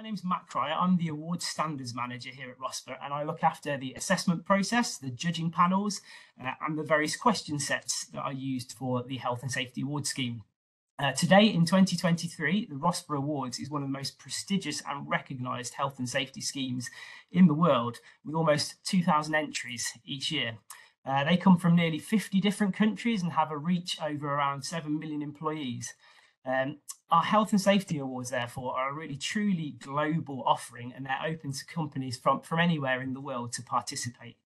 My name's Matt Cryer. I'm the Award Standards Manager here at ROSPA, and I look after the assessment process, the judging panels, uh, and the various question sets that are used for the Health and Safety Award Scheme. Uh, today, in 2023, the ROSPA Awards is one of the most prestigious and recognised health and safety schemes in the world, with almost 2,000 entries each year. Uh, they come from nearly 50 different countries and have a reach over around 7 million employees. Um, our health and safety awards, therefore, are a really truly global offering and they're open to companies from, from anywhere in the world to participate.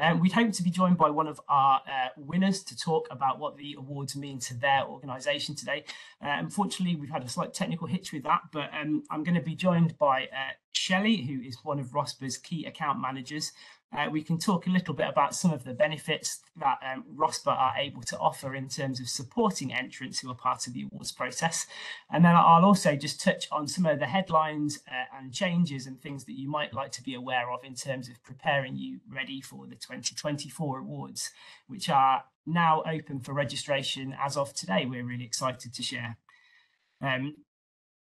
Um, we'd hope to be joined by one of our uh, winners to talk about what the awards mean to their organisation today. Uh, unfortunately, we've had a slight technical hitch with that, but um, I'm going to be joined by uh, Shelley, who is one of ROSPA's key account managers, uh, we can talk a little bit about some of the benefits that um, are able to offer in terms of supporting entrants who are part of the awards process. And then I'll also just touch on some of the headlines uh, and changes and things that you might like to be aware of in terms of preparing you ready for the 2024 awards, which are now open for registration as of today. We're really excited to share. Um,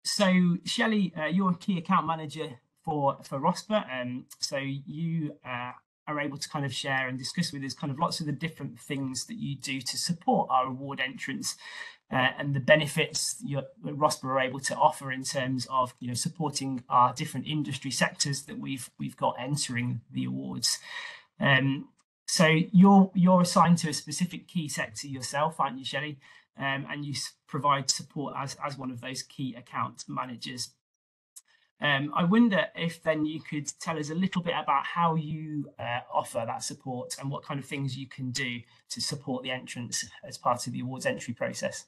so Shelley, uh, you're a key account manager for for ROSPA. Um, so you uh, are able to kind of share and discuss with us kind of lots of the different things that you do to support our award entrants uh, and the benefits your, ROSPA are able to offer in terms of you know supporting our different industry sectors that we've we've got entering the awards. Um, so you're you're assigned to a specific key sector yourself, aren't you, Shelley? Um, and you provide support as as one of those key account managers. Um, I wonder if then you could tell us a little bit about how you uh, offer that support and what kind of things you can do to support the entrance as part of the awards entry process.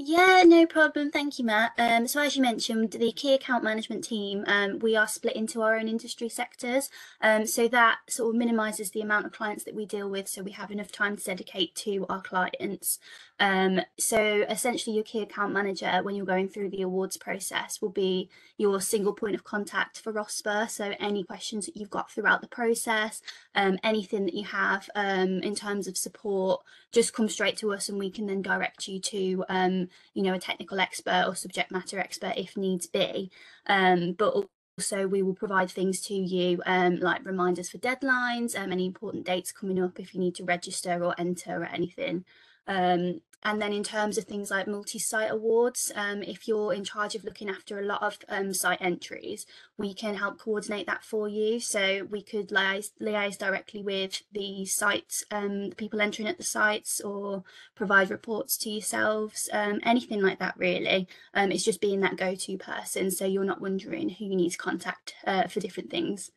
Yeah, no problem. Thank you, Matt. Um, so as you mentioned, the key account management team, um, we are split into our own industry sectors. Um, so that sort of minimises the amount of clients that we deal with. So we have enough time to dedicate to our clients. Um, so essentially your key account manager, when you're going through the awards process, will be your single point of contact for ROSPA. So any questions that you've got throughout the process, um, anything that you have um, in terms of support, just come straight to us and we can then direct you to, um, you know, a technical expert or subject matter expert if needs be. Um, but also we will provide things to you um, like reminders for deadlines, um, any important dates coming up if you need to register or enter or anything. Um, and then in terms of things like multi-site awards, um, if you're in charge of looking after a lot of um, site entries, we can help coordinate that for you. So we could liaise, liaise directly with the sites, um, the people entering at the sites or provide reports to yourselves, um, anything like that really. Um, it's just being that go-to person so you're not wondering who you need to contact uh, for different things.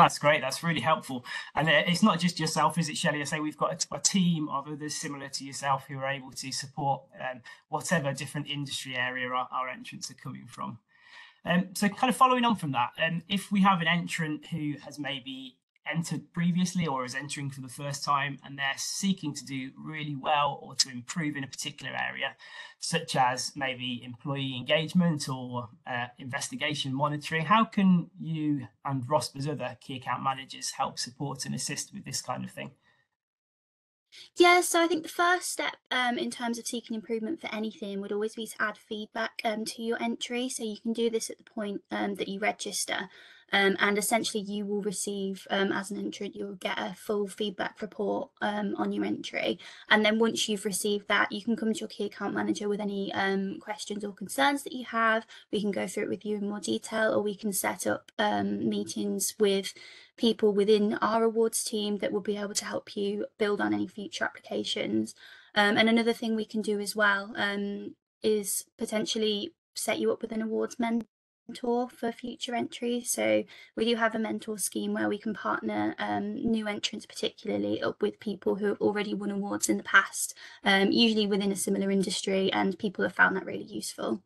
That's great. That's really helpful. And uh, it's not just yourself, is it, Shelley? I say we've got a, a, team of others similar to yourself who are able to support um, whatever different industry area our, our entrants are coming from. Um, so kind of following on from that, um, if we have an entrant who has maybe entered previously or is entering for the first time and they're seeking to do really well or to improve in a particular area, such as maybe employee engagement or uh, investigation monitoring, how can you and ROSPA's other key account managers help support and assist with this kind of thing? Yeah, so I think the first step um, in terms of seeking improvement for anything would always be to add feedback um, to your entry. So you can do this at the point um, that you register. Um, and essentially you will receive um, as an entrant you'll get a full feedback report um, on your entry. And then once you've received that you can come to your key account manager with any um, questions or concerns that you have. We can go through it with you in more detail or we can set up um, meetings with people within our awards team that will be able to help you build on any future applications. Um, and another thing we can do as well is potentially set you up with an awards mentor mentor for future entries. So we do have a mentor scheme where we can partner um, new entrants, particularly up with people who have already won awards in the past, um, usually within a similar industry, and people have found that really useful.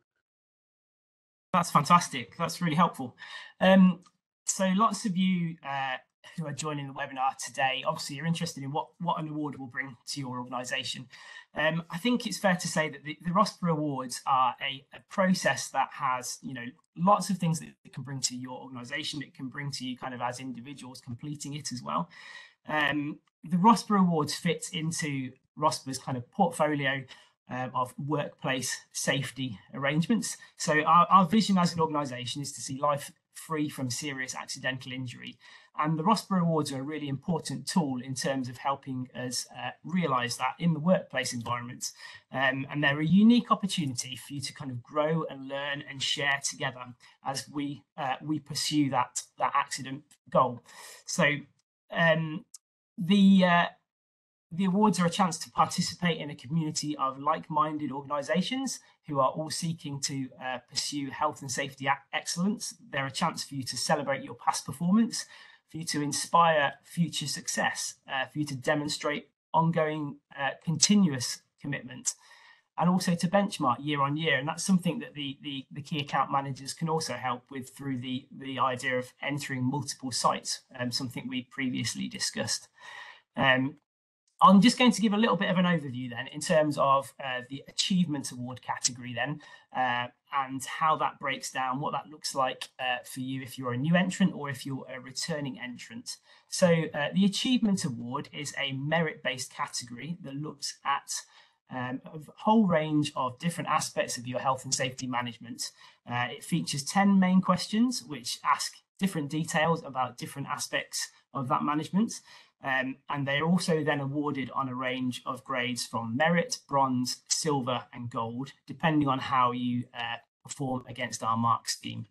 That's fantastic. That's really helpful. Um, so lots of you uh, who are joining the webinar today, obviously you're interested in what, what an award will bring to your organisation. Um, I think it's fair to say that the, the Awards are a, a, process that has, you know, lots of things that it can bring to your organisation. It can bring to you kind of as individuals completing it as well. Um, the ROSPA Awards fit into ROSPA's kind of portfolio um, of workplace safety arrangements. So our, our vision as an organisation is to see life free from serious accidental injury. And the RoSPA Awards are a really important tool in terms of helping us uh, realise that in the workplace environment. Um, and they're a unique opportunity for you to kind of grow and learn and share together as we uh, we pursue that that accident goal. So um, the uh, the awards are a chance to participate in a community of like-minded organisations who are all seeking to uh, pursue health and safety excellence. They're a chance for you to celebrate your past performance, for you to inspire future success, uh, for you to demonstrate ongoing, uh, continuous commitment, and also to benchmark year on year. And that's something that the, the, the key account managers can also help with through the, the idea of entering multiple sites, um, something we previously discussed. Um, I'm just going to give a little bit of an overview then in terms of uh, the Achievement Award category then uh, and how that breaks down, what that looks like uh, for you if you're a new entrant or if you're a returning entrant. So uh, the Achievement Award is a merit-based category that looks at um, a whole range of different aspects of your health and safety management. Uh, it features 10 main questions which ask different details about different aspects of that management. Um, and they're also then awarded on a range of grades from merit, bronze, silver, and gold, depending on how you uh, perform against our mark scheme.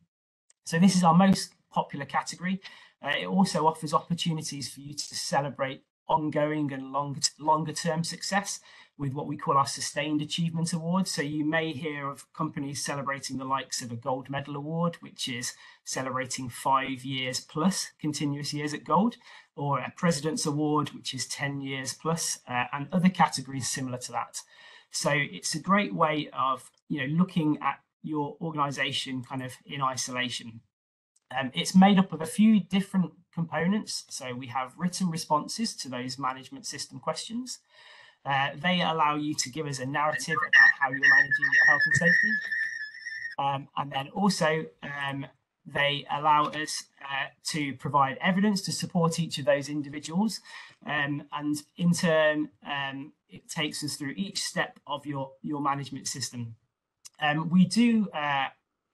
So this is our most popular category. Uh, it also offers opportunities for you to celebrate ongoing and long, longer term success with what we call our Sustained Achievement Award. So you may hear of companies celebrating the likes of a Gold Medal Award, which is celebrating five years plus continuous years at gold, or a President's Award, which is 10 years plus, uh, and other categories similar to that. So it's a great way of you know looking at your organization kind of in isolation. Um, it's made up of a few different components. So we have written responses to those management system questions. Uh, they allow you to give us a narrative about how you're managing your health and safety. Um, and then also, um, they allow us uh, to provide evidence to support each of those individuals. Um, and in turn, um, it takes us through each step of your, your management system. Um, we do uh,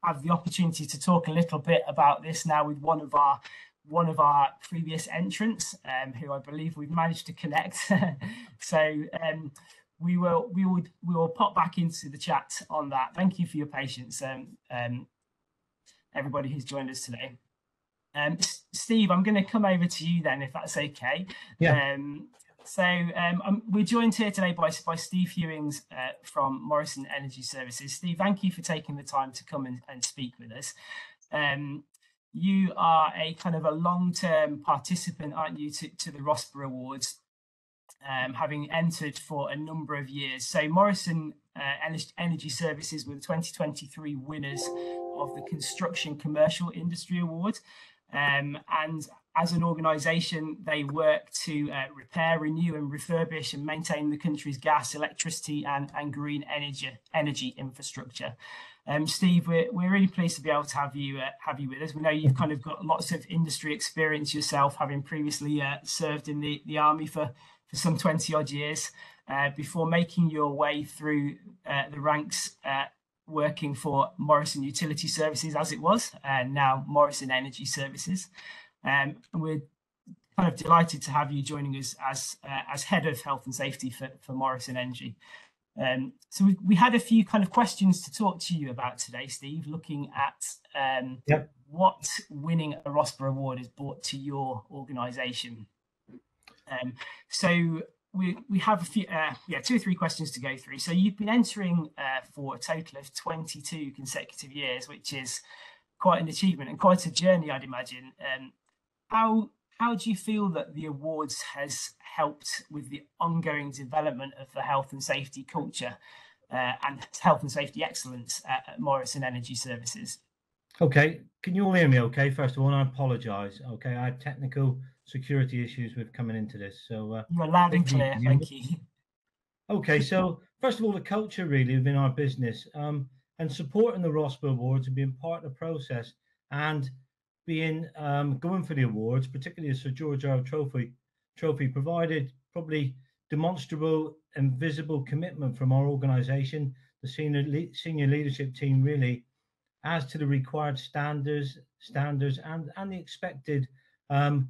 have the opportunity to talk a little bit about this now with one of our one of our previous entrants, um, who I believe we've managed to connect. so um, we will we will we will pop back into the chat on that. Thank you for your patience, um, um everybody who's joined us today. Um, Steve, I'm going to come over to you then, if that's okay. Yeah. Um, so um, we're joined here today by, by Steve Hewings uh, from Morrison Energy Services. Steve, thank you for taking the time to come and, and speak with us. Um, you are a kind of a long-term participant, aren't you, to, to the RoSPA Awards, um, having entered for a number of years. So Morrison uh, Energy Services were the 2023 winners of the Construction Commercial Industry Award. Um, and as an organisation, they work to uh, repair, renew, and refurbish and maintain the country's gas, electricity, and, and green energy energy infrastructure. Um, Steve, we're, we're really pleased to be able to have you uh, have you with us. We know you've kind of got lots of industry experience yourself, having previously uh, served in the, the army for, for some 20 odd years uh, before making your way through uh, the ranks uh, working for Morrison Utility Services as it was, and now Morrison Energy Services. Um, and we're kind of delighted to have you joining us as uh, as head of health and safety for, for Morrison Energy. Um, so we, we had a few kind of questions to talk to you about today, Steve, looking at um, yep. what winning a RoSPA Award has brought to your organisation. Um, so we we have a few uh, yeah two or three questions to go through. So you've been entering uh, for a total of 22 consecutive years, which is quite an achievement and quite a journey, I'd imagine. Um, how how do you feel that the awards has helped with the ongoing development of the health and safety culture uh, and health and safety excellence at, at Morrison Energy Services? Okay, can you all hear me? Okay, first of all, I apologise. Okay, I had technical security issues with coming into this. So uh, you're loud and clear. You. Thank you. Okay, so first of all, the culture really within our business um, and supporting the RoSPA Awards and being part of the process and being um, going for the awards, particularly the Sir George Earle Trophy, trophy provided probably demonstrable and visible commitment from our organisation, the senior le- senior leadership team, really, as to the required standards, standards, and and the expected um,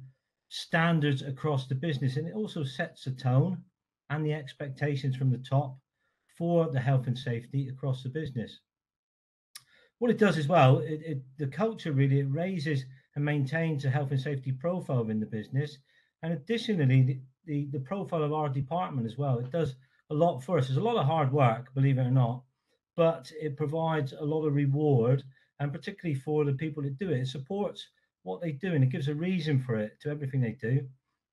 standards across the business, and it also sets a tone and the expectations from the top for the health and safety across the business. What it does as well, it, it, the culture really it raises and maintains a health and safety profile in the business, and additionally, the, the, the profile of our department as well. It does a lot for us. There's a lot of hard work, believe it or not, but it provides a lot of reward, and particularly for the people that do it, it supports what they do and it gives a reason for it to everything they do,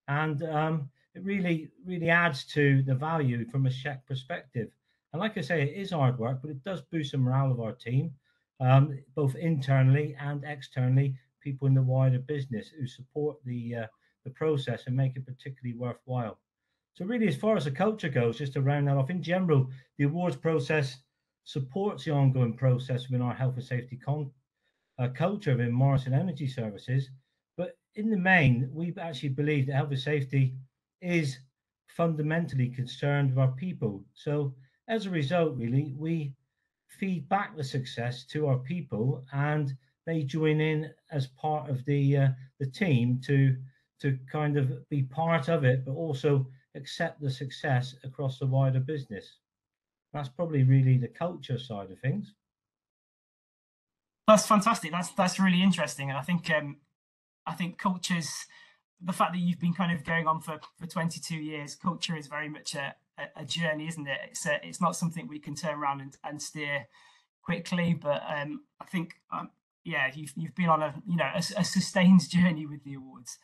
and um, it really really adds to the value from a check perspective. And like I say, it is hard work, but it does boost the morale of our team, um, both internally and externally. People in the wider business who support the uh, the process and make it particularly worthwhile. So really, as far as the culture goes, just to round that off, in general, the awards process supports the ongoing process within our health and safety con- uh, culture within Morrison Energy Services. But in the main, we actually believe that health and safety is fundamentally concerned with our people. So as a result, really, we feed back the success to our people and they join in as part of the uh, the team to to kind of be part of it, but also accept the success across the wider business. That's probably really the culture side of things. That's fantastic. That's that's really interesting, and I think um, I think cultures. The fact that you've been kind of going on for, for 22 years, culture is very much a, a, a journey, isn't it? It's a, it's not something we can turn around and, and steer quickly. But um, I think um, yeah, you've you've been on a you know a, a sustained journey with the awards.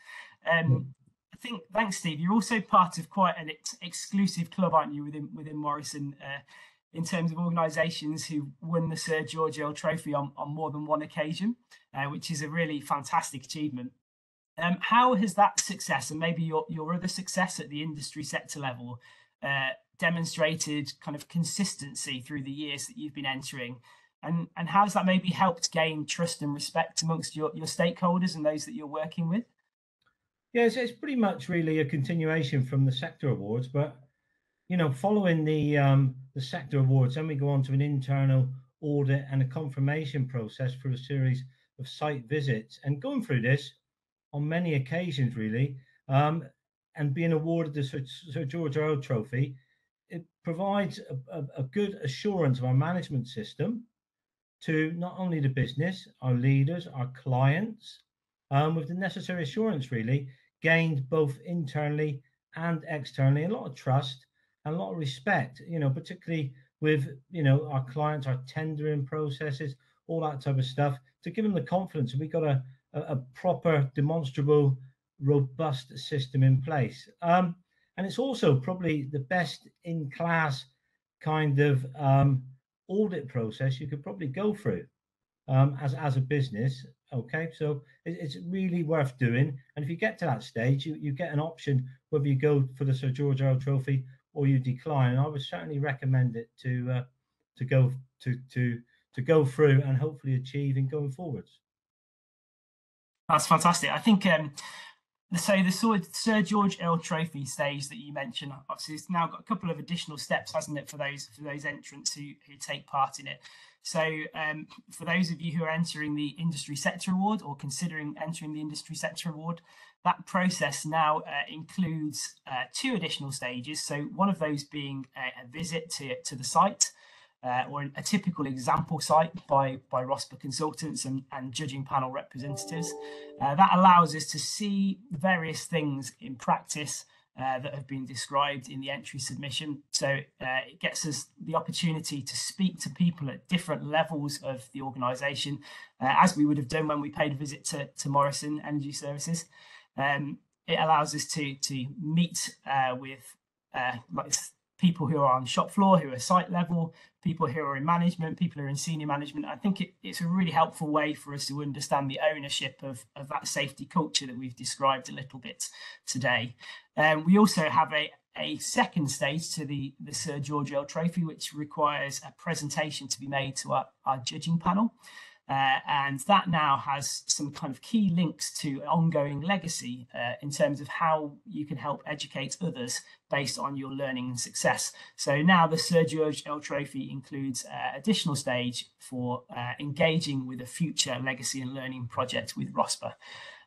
Um, I think thanks, Steve. You're also part of quite an ex- exclusive club, aren't you, within within Morrison, uh, in terms of organisations who won the Sir George Earle Trophy on, on more than one occasion, uh, which is a really fantastic achievement. Um, how has that success and maybe your your other success at the industry sector level uh, demonstrated kind of consistency through the years that you've been entering? And, and how has that maybe helped gain trust and respect amongst your, your stakeholders and those that you're working with? Yeah, so it's pretty much really a continuation from the sector awards, but you know, following the um, the sector awards, then we go on to an internal audit and a confirmation process for a series of site visits. And going through this on many occasions, really, um, and being awarded the Sir, Sir George Earle Trophy, it provides a, a, a good assurance of our management system to not only the business, our leaders, our clients, um, with the necessary assurance, really, gained both internally and externally, a lot of trust and a lot of respect, you know, particularly with, you know, our clients, our tendering processes, all that type of stuff, to give them the confidence. We've got a, a, a proper, demonstrable, robust system in place. Um, and it's also probably the best in class kind of um, audit process you could probably go through um, as, as a business Okay, so it's really worth doing. And if you get to that stage, you, you get an option whether you go for the Sir George Earle Trophy or you decline. And I would certainly recommend it to uh, to go to to to go through and hopefully achieve in going forwards. That's fantastic. I think um, so the Sir George Earle Trophy stage that you mentioned, obviously, it's now got a couple of additional steps, hasn't it, for those for those entrants who who take part in it. So, um, for those of you who are entering the Industry Sector Award or considering entering the Industry Sector Award, that process now uh, includes uh, two additional stages. So, one of those being a, a visit to, to the site uh, or a typical example site by, by ROSPA consultants and, and judging panel representatives. Uh, that allows us to see various things in practice uh, that have been described in the entry submission. So uh, it gets us the opportunity to speak to people at different levels of the organisation, uh, as we would have done when we paid a visit to, to Morrison Energy Services. Um, it allows us to to meet uh, with like people who are on shop floor, who are site level, people who are in management, people who are in senior management. I think it, it's a really helpful way for us to understand the ownership of, of that safety culture that we've described a little bit today. Um, we also have a, a second stage to the, the Sir George Earle Trophy, which requires a presentation to be made to our, our judging panel. Uh, and that now has some kind of key links to ongoing legacy uh, in terms of how you can help educate others based on your learning and success. So now the Sir George Earle Trophy includes uh, additional stage for uh, engaging with a future legacy and learning project with ROSPA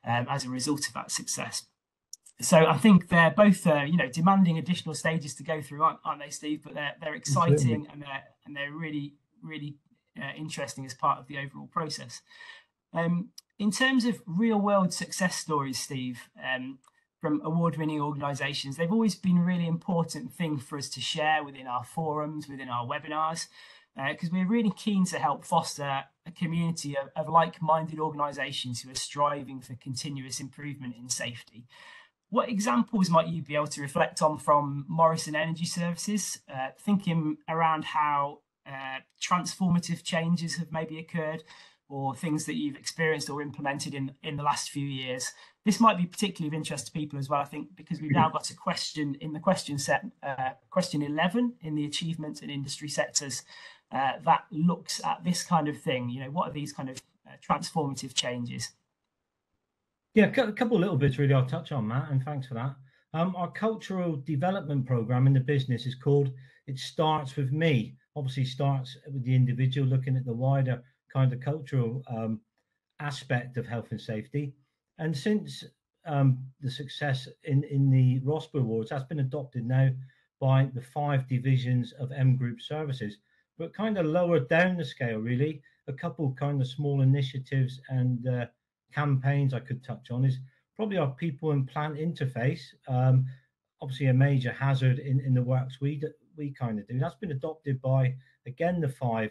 um, as a result of that success. So I think they're both, uh, you know, demanding additional stages to go through, aren't, aren't they, Steve? But they're they're exciting and they're and they're really really uh, interesting as part of the overall process. Um, in terms of real world success stories, Steve, um, from award winning organisations, they've always been a really important thing for us to share within our forums, within our webinars, because uh, we're really keen to help foster a community of, of like minded organisations who are striving for continuous improvement in safety. What examples might you be able to reflect on from Morrison Energy Services, uh, thinking around how uh, transformative changes have maybe occurred or things that you've experienced or implemented in, in the last few years? This might be particularly of interest to people as well, I think, because we've now got a question in the question set, uh, question 11 in the achievements and industry sectors uh, that looks at this kind of thing. You know, what are these kind of uh, transformative changes? Yeah, a couple of little bits really I'll touch on, Matt, and thanks for that. Um, our cultural development program in the business is called It Starts With Me. Obviously, starts with the individual looking at the wider kind of cultural um, aspect of health and safety. And since um, the success in, in the ROSPA Awards, that's been adopted now by the five divisions of M Group services, but kind of lower down the scale, really. A couple kind of small initiatives and uh, campaigns I could touch on is probably our people and plant interface. Um, obviously, a major hazard in, in the works we we kind of do. That's been adopted by again the five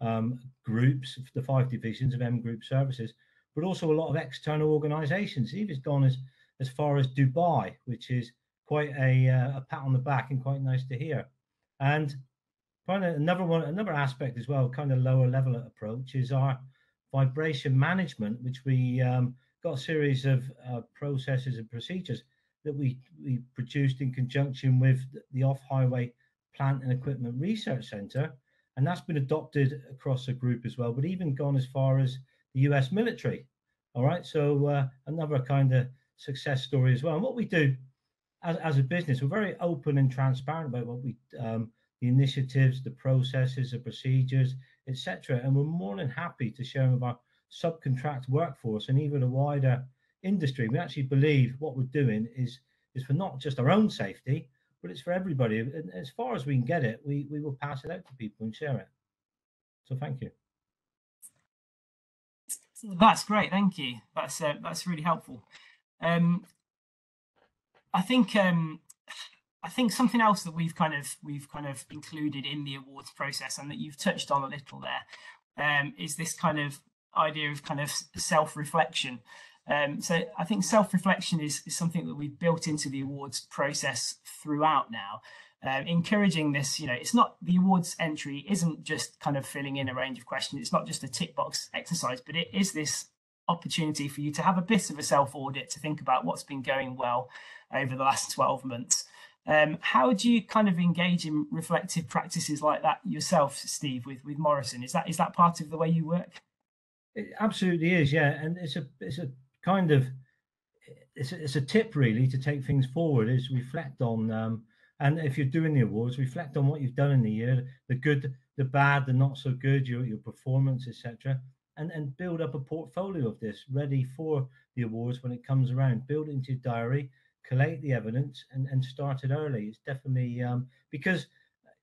um, groups, the five divisions of M Group services, but also a lot of external organisations. Even gone as as far as Dubai, which is quite a, uh, a pat on the back and quite nice to hear. And another one, another aspect as well, kind of lower level approach is our vibration management, which we um, got a series of uh, processes and procedures that we, we produced in conjunction with the Off Highway Plant and Equipment Research Center. And that's been adopted across the group as well, but even gone as far as the US military. All right. So uh, another kind of success story as well. And what we do as, as a business, we're very open and transparent about what we, um, the initiatives, the processes, the procedures, etc. And we're more than happy to share with our subcontract workforce and even a wider industry. We actually believe what we're doing is is for not just our own safety, but it's for everybody. And as far as we can get it, we, we will pass it out to people and share it. So thank you. That's great. Thank you. That's uh, that's really helpful. Um, I think um, I think something else that we've kind of we've kind of included in the awards process and that you've touched on a little there um, is this kind of idea of kind of self-reflection. Um, so I think self-reflection is, is something that we've built into the awards process throughout now. Um, encouraging this, you know, it's not the awards entry isn't just kind of filling in a range of questions. It's not just a tick box exercise, but it is this opportunity for you to have a bit of a self audit to think about what's been going well over the last 12 months um, how do you kind of engage in reflective practices like that yourself, Steve, with with Morrison? Is that is that part of the way you work? It absolutely is, yeah. And it's a it's a kind of it's a, it's a tip really to take things forward. Is reflect on um, and if you're doing the awards, reflect on what you've done in the year, the good, the bad, the not so good, your your performance, etc. And, and build up a portfolio of this ready for the awards when it comes around. Build it into your diary collate the evidence and, and start it early. It's definitely um, because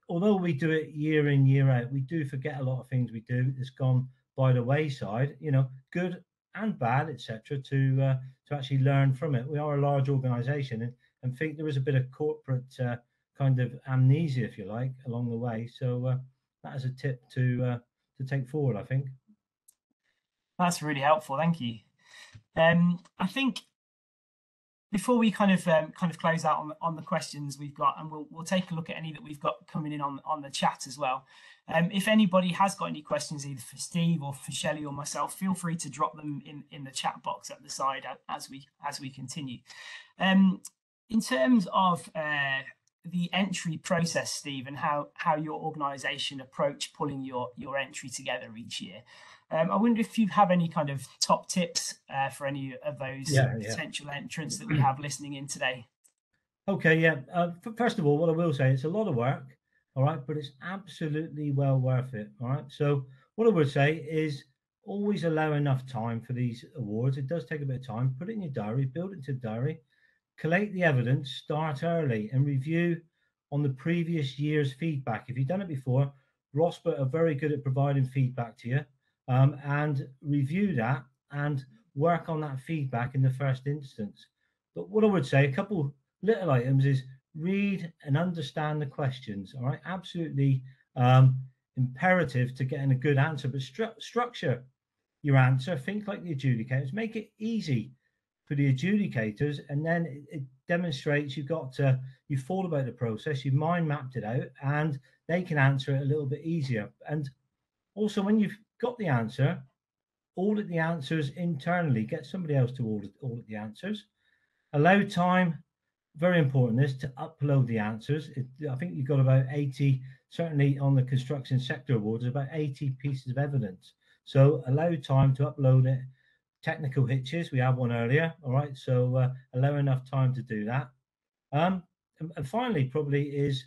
although we do it year in year out, we do forget a lot of things we do. It's gone by the wayside. You know, good and bad, etc. To uh, to actually learn from it. We are a large organisation, and, and think there is a bit of corporate uh, kind of amnesia, if you like, along the way. So uh, that is a tip to uh, to take forward. I think. That's really helpful. Thank you. Um, I think before we kind of um, kind of close out on the, on the questions we've got, and we'll we'll take a look at any that we've got coming in on on the chat as well. Um, if anybody has got any questions, either for Steve or for Shelley or myself, feel free to drop them in in the chat box at the side as we as we continue. Um, in terms of uh, the entry process, Steve, and how how your organisation approach pulling your your entry together each year. Um, I wonder if you have any kind of top tips uh, for any of those Yeah, yeah. potential entrants that we have listening in today. Okay, yeah. Uh, first of all, what I will say, it's a lot of work, all right, but it's absolutely well worth it, all right. So, what I would say is always allow enough time for these awards. It does take a bit of time. Put it in your diary, build it into the diary, collate the evidence, start early, and review on the previous year's feedback. If you've done it before, RoSPA are very good at providing feedback to you, um, and review that and work on that feedback in the first instance. But what I would say, a couple little items is read and understand the questions. All right, absolutely um, imperative to getting a good answer, but stru- structure your answer. Think like the adjudicators. Make it easy for the adjudicators, and then it, it demonstrates you've got to you've thought about the process, you've mind mapped it out, and they can answer it a little bit easier. And also, when you've got the answer, audit the answers internally. Get somebody else to audit audit the answers. Allow time very important this to upload the answers. It, I think you've got about 80, certainly on the construction sector awards, about 80 pieces of evidence. So allow time to upload it. Technical hitches, we had one earlier. All right, so uh, allow enough time to do that. Um, and, and finally, probably is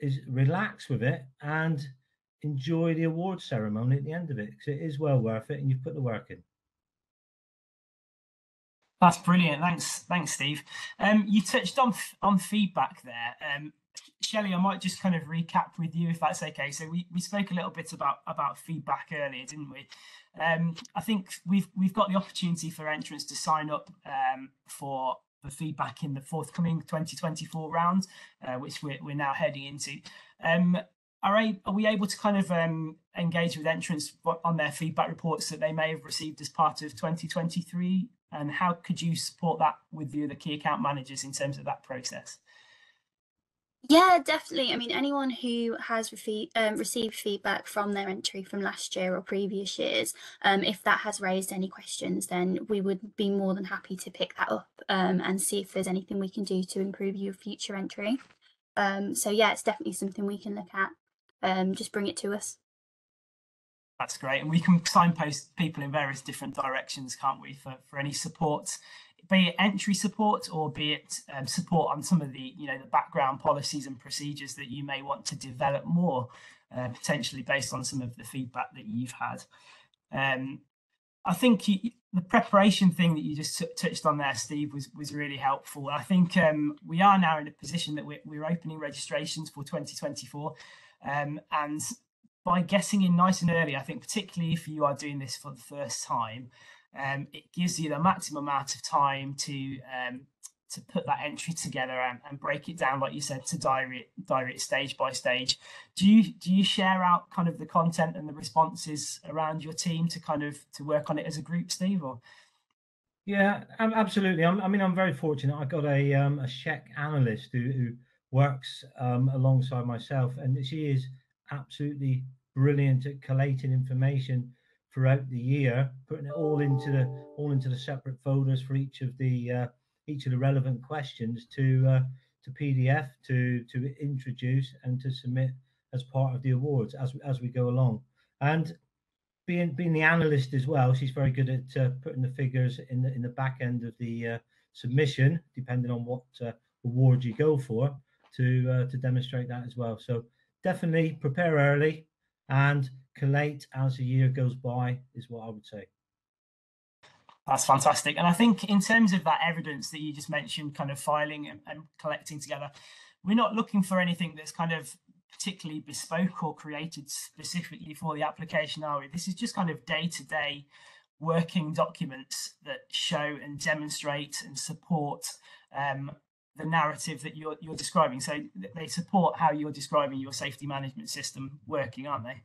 is relax with it and enjoy the award ceremony at the end of it because it is well worth it and you've put the work in. That's brilliant. Thanks, thanks, Steve. Um, you touched on on feedback there. Um, Shelley, I might just kind of recap with you if that's okay. So we, we spoke a little bit about about feedback earlier, didn't we? Um, I think we've we've got the opportunity for entrants to sign up um, for for feedback in the forthcoming 2024 round, uh, which we're, we're now heading into. Um, are, are we able to kind of um, engage with entrants on their feedback reports that they may have received as part of 2023 and how could you support that with the other key account managers in terms of that process? Yeah, definitely. I mean, anyone who has refe- um, received feedback from their entry from last year or previous years, um, if that has raised any questions, then we would be more than happy to pick that up um, and see if there's anything we can do to improve your future entry. Um, so yeah, it's definitely something we can look at. Um, just bring it to us. That's great, and we can signpost people in various different directions, can't we, for for any support, be it entry support or be it um, support on some of the you know the background policies and procedures that you may want to develop more, uh, potentially based on some of the feedback that you've had. Um, I think you, the preparation thing that you just touched on there, Steve, was was really helpful. I think um, we are now in a position that we're, we're opening registrations for 2024, um, and by getting in nice and early, I think particularly if you are doing this for the first time, um, it gives you the maximum amount of time to um, to put that entry together and, and, break it down, like you said, to diary it, stage by stage. Do you do you share out kind of the content and the responses around your team to kind of to work on it as a group, Steve? Or yeah, absolutely. I'm, i mean, I'm very fortunate. I got a um, a SHEQ analyst who, who works um, alongside myself, and she is absolutely brilliant at collating information throughout the year, putting it all into the all into the separate folders for each of the uh, each of the relevant questions to uh, to PDF to to introduce and to submit as part of the awards as as we go along. And being being the analyst as well, she's very good at uh, putting the figures in the in the back end of the uh, submission, depending on what uh, award you go for, to uh, to demonstrate that as well. So definitely prepare early and collate as the year goes by is what I would say. That's fantastic. And I think in terms of that evidence that you just mentioned, kind of filing and, and, collecting together, we're not looking for anything that's kind of particularly bespoke or created specifically for the application, are we? This is just kind of day to day working documents that show and demonstrate and support um, the narrative that you're you're describing. So they support how you're describing your safety management system working, aren't they?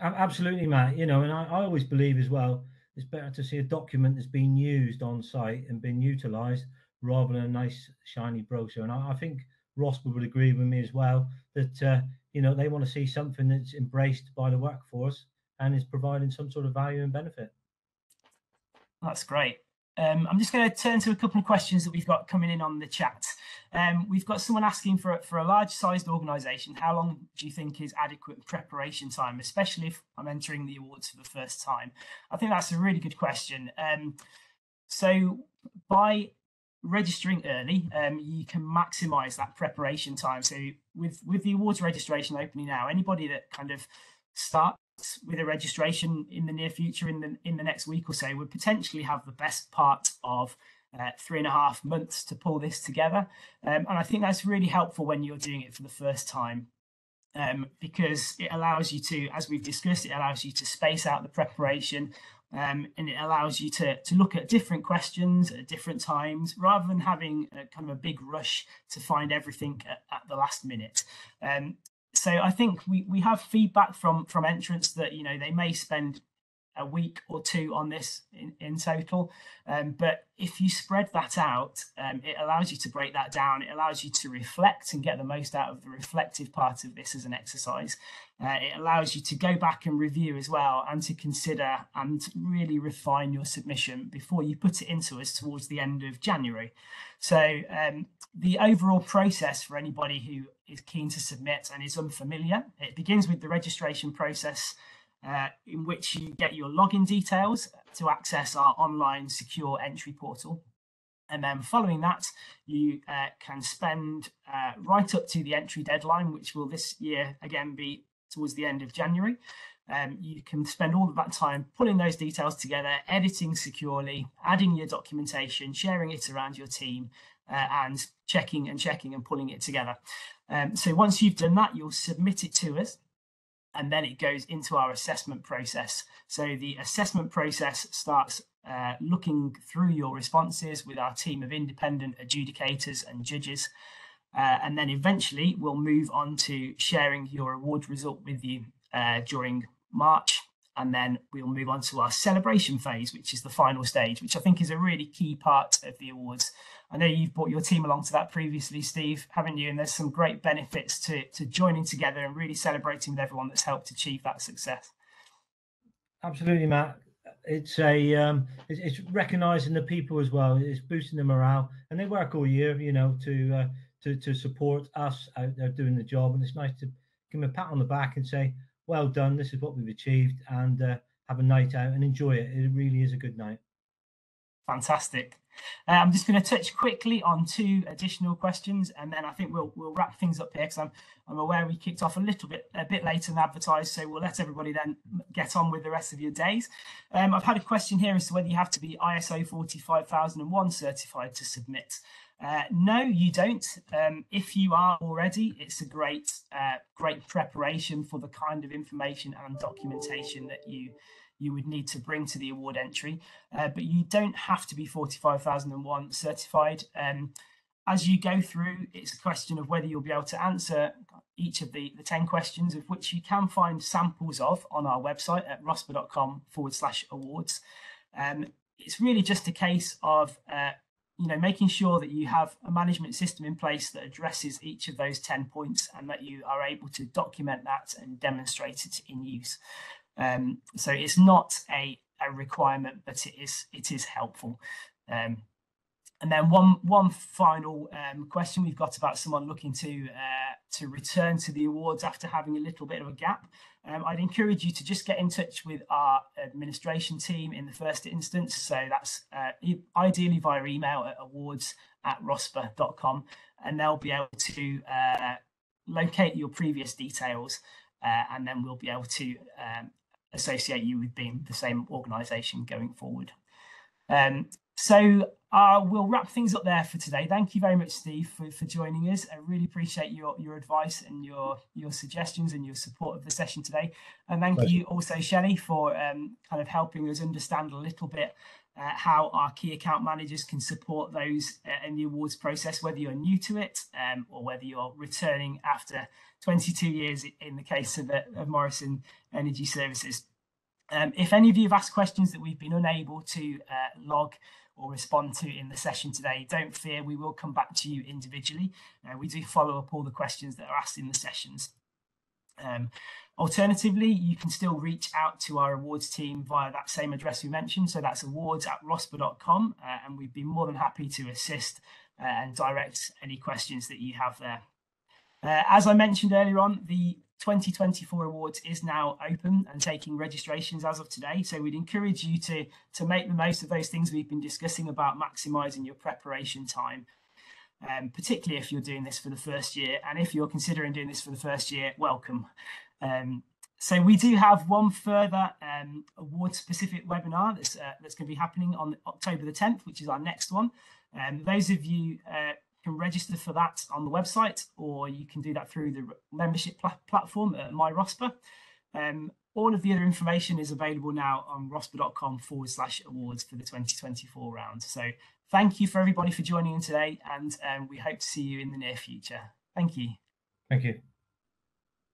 Absolutely, Matt. You know, and I, I always believe as well, it's better to see a document that's been used on site and been utilised rather than a nice shiny brochure. And I, I think Ross would agree with me as well that uh, you know they want to see something that's embraced by the workforce and is providing some sort of value and benefit. That's great. Um, I'm just going to turn to a couple of questions that we've got coming in on the chat. Um, we've got someone asking for, for a large sized organisation, how long do you think is adequate preparation time, especially if I'm entering the awards for the first time? I think that's a really good question. Um, so by registering early, um, you can maximise that preparation time. So with with the awards registration opening now, anybody that kind of starts with a registration in the near future, in the in the next week or so, would potentially have the best part of uh, three and a half months to pull this together. Um, and I think that's really helpful when you're doing it for the first time. Um, because it allows you to, as we've discussed, it allows you to space out the preparation, um, and it allows you to, to look at different questions at different times rather than having a, kind of a big rush to find everything at, at the last minute. Um, so I think we, we have feedback from from entrants that you know they may spend a week or two on this in, in total. Um, but if you spread that out, um, it allows you to break that down. It allows you to reflect and get the most out of the reflective part of this as an exercise. Uh, it allows you to go back and review as well and to consider and really refine your submission before you put it into us towards the end of January. So um, the overall process for anybody who is keen to submit and is unfamiliar, it begins with the registration process uh, in which you get your login details to access our online secure entry portal. And then following that, you uh, can spend uh, right up to the entry deadline, which will this year again be towards the end of January. Um, you can spend all of that time pulling those details together, editing securely, adding your documentation, sharing it around your team, uh, and checking and checking and pulling it together. Um, so once you've done that, you'll submit it to us and then it goes into our assessment process. So the assessment process starts uh, looking through your responses with our team of independent adjudicators and judges. Uh, and then eventually we'll move on to sharing your award result with you uh, during March. And then we'll move on to our celebration phase, which is the final stage, which I think is a really key part of the awards. I know you've brought your team along to that previously, Steve, haven't you? And there's some great benefits to, to joining together and really celebrating with everyone that's helped achieve that success. Absolutely, Matt. It's a um, it's, it's recognizing the people as well. It's boosting the morale, and they work all year, you know, to uh, to to support us out there doing the job. And it's nice to give them a pat on the back and say, "Well done. This is what we've achieved," and uh, have a night out and enjoy it. It really is a good night. Fantastic. Uh, I'm just going to touch quickly on two additional questions, and then I think we'll we'll wrap things up here because I'm I'm aware we kicked off a little bit a bit later than advertised, so we'll let everybody then get on with the rest of your days. Um, I've had a question here as to whether you have to be ISO 45001 certified to submit. Uh, no, you don't. Um, if you are already, it's a great uh, great preparation for the kind of information and documentation that you you would need to bring to the award entry, uh, but you don't have to be 45001 certified. Um, as you go through, it's a question of whether you'll be able to answer each of the, the 10 questions, of which you can find samples of on our website at rospa.com forward slash awards. Um, it's really just a case of uh, you know making sure that you have a management system in place that addresses each of those 10 points and that you are able to document that and demonstrate it in use um, so it's not a, a requirement, but it is it is helpful. Um, and then one one final um, question we've got about someone looking to uh, to return to the awards after having a little bit of a gap. Um, I'd encourage you to just get in touch with our administration team in the first instance. So that's uh, ideally via email at awards at rospa.com and they'll be able to uh, locate your previous details uh, and then we'll be able to um, associate you with being the same organization going forward. Um, so uh, we'll wrap things up there for today. Thank you very much, Steve, for, for joining us. I really appreciate your, your advice and your your suggestions and your support of the session today. And thank Pleasure. you also, Shelley, for um, kind of helping us understand a little bit uh, how our key account managers can support those uh, in the awards process, whether you're new to it um, or whether you're returning after 22 years in the case of, uh, of Morrison Energy Services. Um, if any of you have asked questions that we've been unable to uh, log or respond to in the session today, don't fear, we will come back to you individually. Uh, we do follow up all the questions that are asked in the sessions. Um, Alternatively, you can still reach out to our awards team via that same address we mentioned. So that's awards at rospa.com, uh, and we'd be more than happy to assist uh, and direct any questions that you have there. Uh, as I mentioned earlier on, the 2024 awards is now open and taking registrations as of today. So we'd encourage you to, to make the most of those things we've been discussing about maximising your preparation time, um, particularly if you're doing this for the first year. And if you're considering doing this for the first year, welcome. Um, so we do have one further um, award-specific webinar that's, uh, that's going to be happening on October the 10th, which is our next one. Um, those of you uh, can register for that on the website, or you can do that through the membership pl platform at MyROSPA. Um, all of the other information is available now on rospa.com forward slash awards for the 2024 round. So thank you for everybody for joining in today, and um, we hope to see you in the near future. Thank you. Thank you.